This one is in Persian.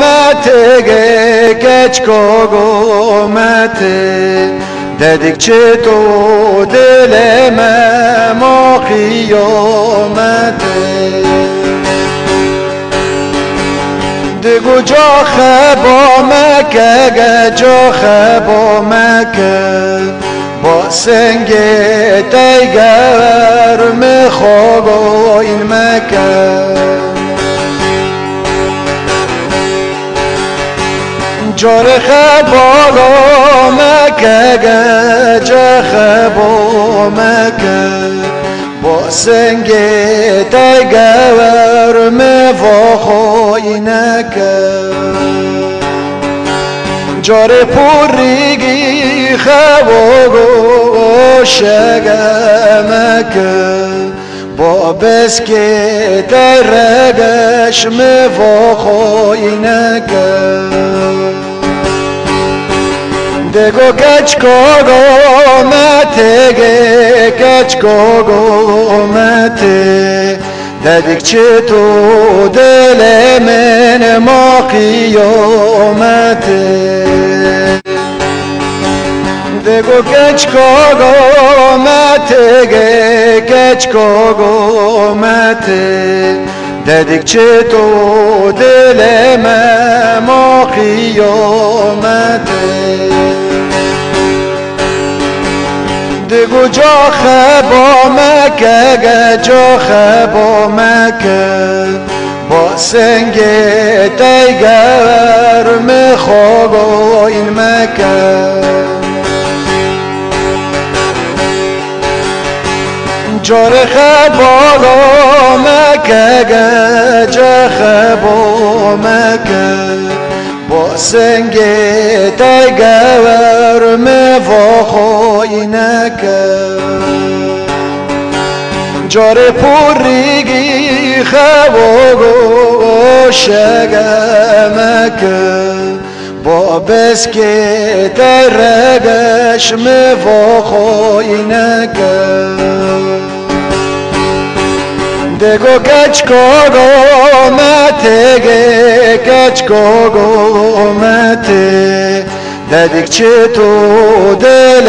مته کچ کاگو مته ددیک چه تو دل ما قیامته دگو جا خبا مکه جا خبا مکه. با سنگ تیگر مخواب این مکه. مکه گجه خبا مکه. با سنگ تیگر مفاخای نکه. جار پوریگی خبا گوشگه مکه با بسکه ترگش مفاخای نکه. دگو کچ کوگو مته کچ کوگو مته ددیک چه تو دل من ما قیامته دگو کچ کوگو مته دگو جا خبا مکه جا خبا مکه. با سنگ تیگر مخواب این مکه. جار خبا مکه جا خبا مکه. با سنگ تیگر جار پوریگی خواب شگمکر با بسکه ترگش مفاخوی نکر دگو کچ کوگو مته کچ کوگو مته ددیک چه تو دل